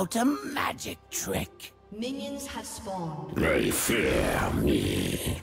out a magic trick. Minions have spawned. They fear me.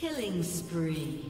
Killing spree.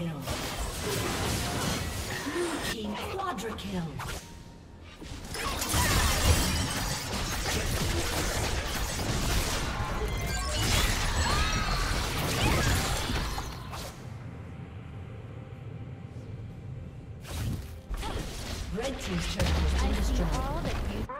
Kill. Blue team quadra kill. Red team's turret has been destroyed.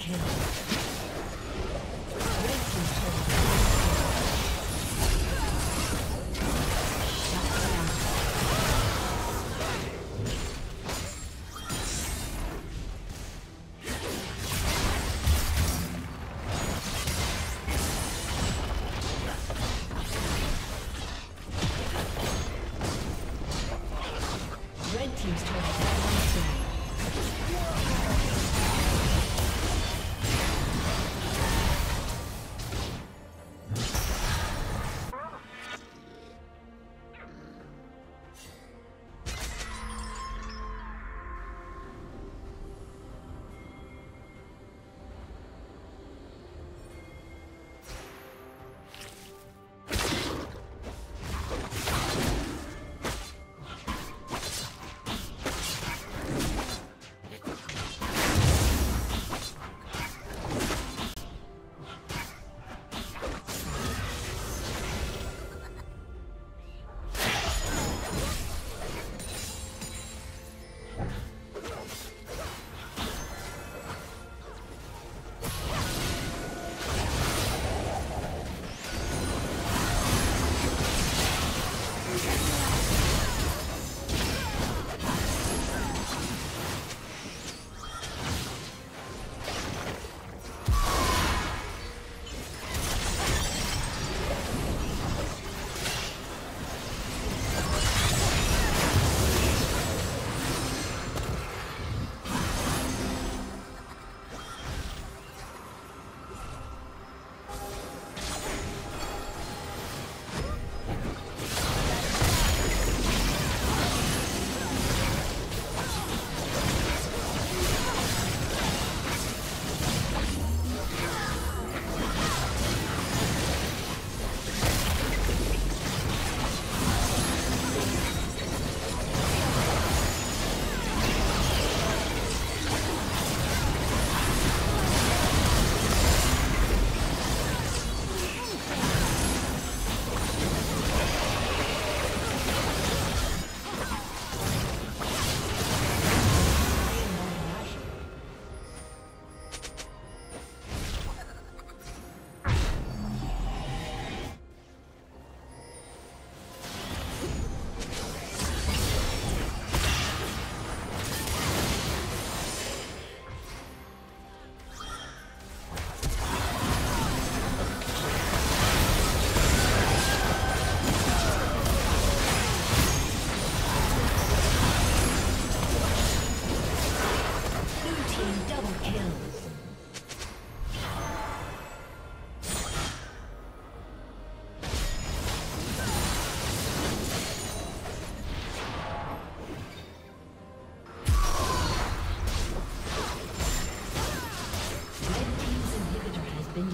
Kill.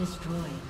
destroyed.